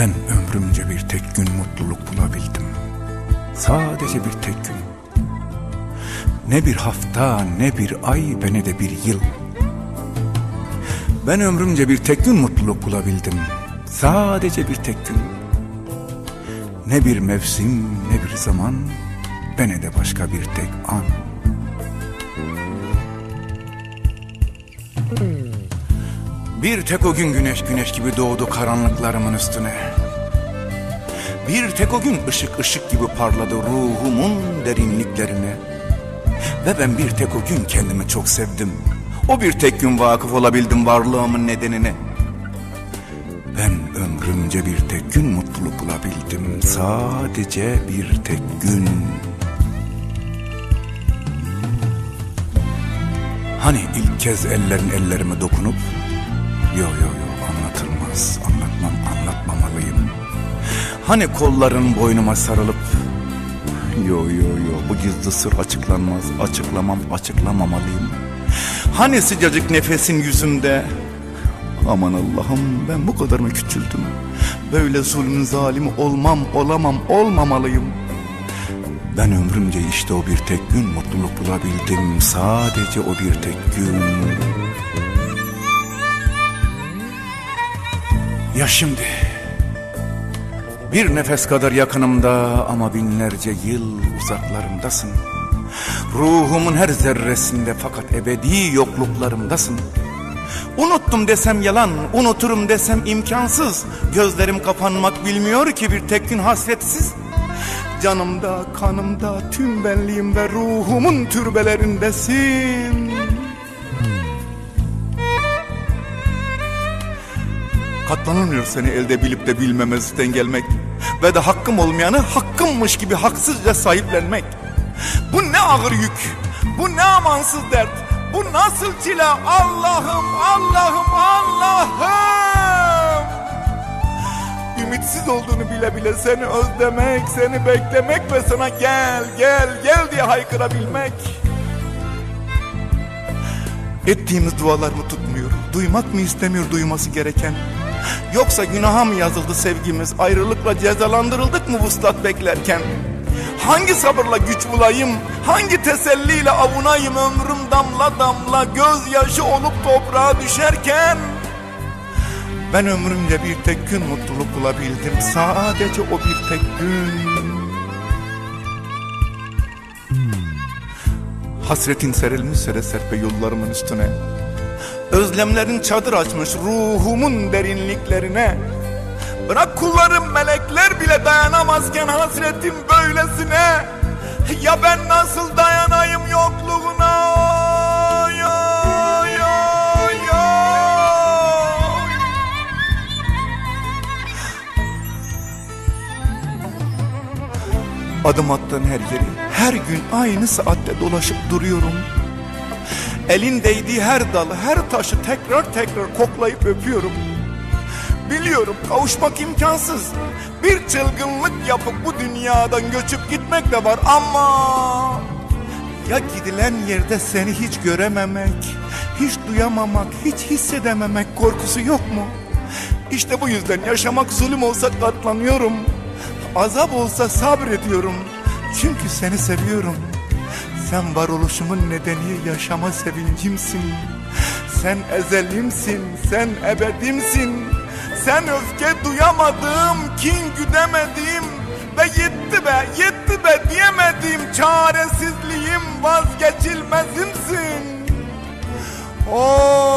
Ben ömrümce bir tek gün mutluluk bulabildim. Sadece bir tek gün. Ne bir hafta, ne bir ay ve ne de bir yıl. Ben ömrümce bir tek gün mutluluk bulabildim. Sadece bir tek gün. Ne bir mevsim, ne bir zaman, ve ne de başka bir tek an. Bir tek o gün güneş güneş gibi doğdu karanlıklarımın üstüne. Bir tek o gün ışık ışık gibi parladı ruhumun derinliklerine. Ve ben bir tek o gün kendimi çok sevdim. O bir tek gün vakıf olabildim varlığımın nedenine. Ben ömrümce bir tek gün mutluluk bulabildim. Sadece bir tek gün. Hani ilk kez ellerin ellerime dokunup Yo yo yo anlatılmaz. Anlatmam anlatmamalıyım. Hani kolların boynuma sarılıp Yo yo yo bu gizli sır açıklanmaz. Açıklamam açıklamamalıyım. Hani sıcacık nefesin yüzümde Aman Allah'ım ben bu kadar mı küçüldüm? Böyle zulmün zalimi olmam olamam olmamalıyım. Ben ömrümce işte o bir tek gün mutluluk bulabildim. Sadece o bir tek gün. Ya şimdi bir nefes kadar yakınımda ama binlerce yıl uzaklarımdasın. Ruhumun her zerresinde fakat ebedi yokluklarımdasın. Unuttum desem yalan, unuturum desem imkansız. Gözlerim kapanmak bilmiyor ki bir tek gün hasretsiz. Canımda, kanımda, tüm benliğim ve ruhumun türbelerindesin. Katlanılmıyor seni elde bilip de bilmemezlikten gelmek ve de hakkım olmayanı hakkımmış gibi haksızca sahiplenmek. Bu ne ağır yük, bu ne amansız dert, bu nasıl çile Allah'ım, Allah'ım, Allah'ım. Ümitsiz olduğunu bile bile seni özlemek, seni beklemek ve sana gel, gel, gel diye haykırabilmek. Ettiğimiz dualar mı tutmuyor? Duymak mı istemiyor duyması gereken? Yoksa günaha mı yazıldı sevgimiz? Ayrılıkla cezalandırıldık mı vuslat beklerken? Hangi sabırla güç bulayım? Hangi teselliyle avunayım ömrüm damla damla gözyaşı olup toprağa düşerken? Ben ömrümde bir tek gün mutluluk bulabildim. Sadece o bir tek gün. Hasretin serilmiş sere serpe yollarımın üstüne. Özlemlerin çadır açmış ruhumun derinliklerine. Bırak kullarım melekler bile dayanamazken hasretin böylesine. Ya ben nasıl dayanayım yokluğuna? Ya, ya, ya. Adım attığın her yeri her gün aynı saatte dolaşıp duruyorum. Elin değdiği her dalı, her taşı tekrar tekrar koklayıp öpüyorum. Biliyorum kavuşmak imkansız. Bir çılgınlık yapıp bu dünyadan göçüp gitmek de var ama... Ya gidilen yerde seni hiç görememek, hiç duyamamak, hiç hissedememek korkusu yok mu? İşte bu yüzden yaşamak zulüm olsa katlanıyorum. Azap olsa sabrediyorum. Çünkü seni seviyorum. Sen varoluşumun nedeni yaşama sevincimsin. Sen ezelimsin, sen ebedimsin. Sen öfke duyamadığım, kin güdemediğim ve yetti be, yetti be diyemediğim çaresizliğim vazgeçilmezimsin. Of